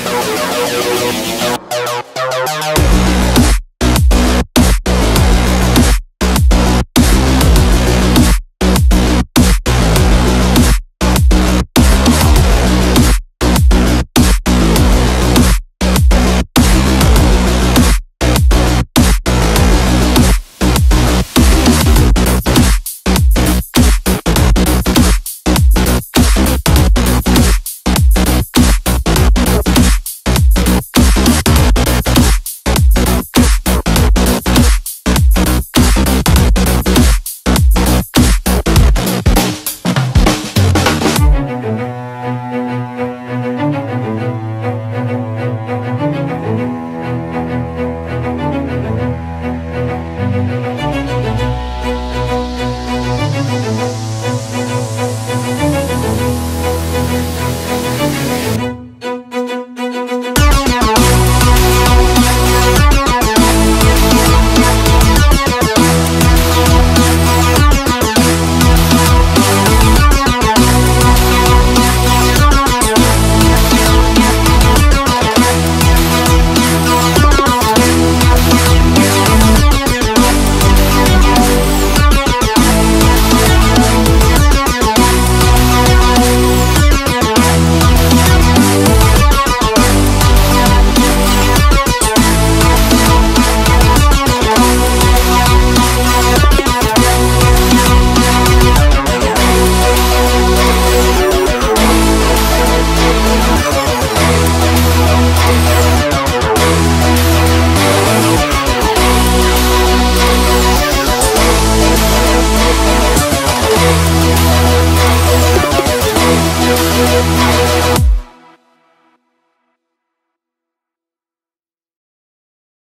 saludo